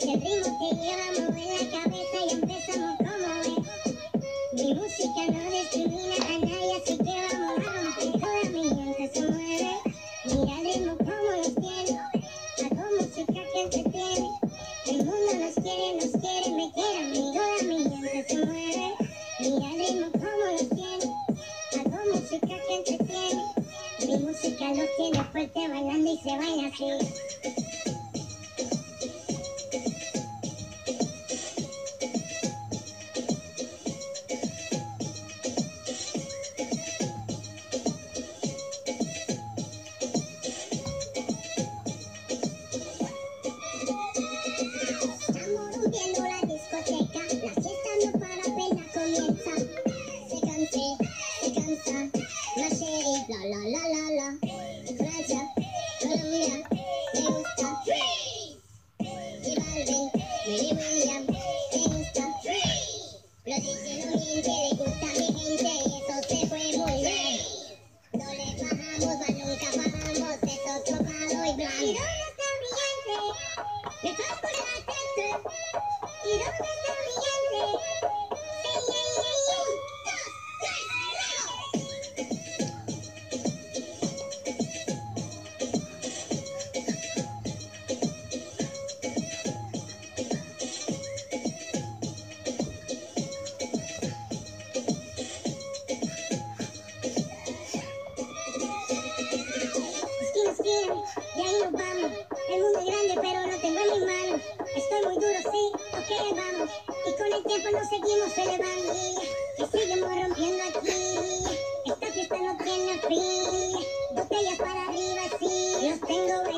El ritmo te mover la cabeza y empezamos como es. Mi música no discrimina a nadie, así que vamos a romper. Toda mi gente se mueve. Mira el ritmo como nos tiene. Hago música que entretiene. El mundo nos quiere, nos quiere, me quiere a mí. Mi gente se mueve. Mira el ritmo como nos tiene. Hago música que entretiene. Mi música los tiene fuerte bailando y se baila así. Para apenas Ya nos vamos, el mundo es grande pero no tengo en mis manos. Estoy muy duro, sí, ok, vamos. Y con el tiempo nos seguimos elevando. Que seguimos rompiendo aquí. Esta fiesta no tiene fin. Botellas para arriba, sí. Los tengo